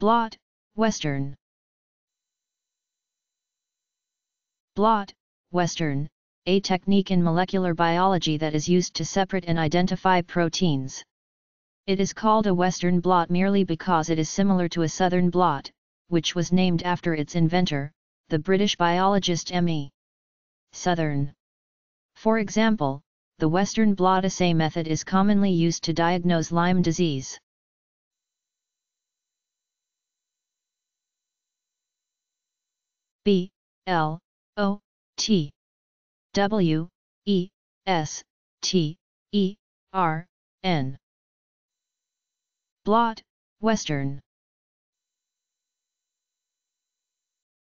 Blot, Western. Blot, Western, a technique in molecular biology that is used to separate and identify proteins. It is called a Western blot merely because it is similar to a Southern blot, which was named after its inventor, the British biologist M.E. Southern. For example, the Western blot assay method is commonly used to diagnose Lyme disease. B L O T W E S T E R N. Blot, Western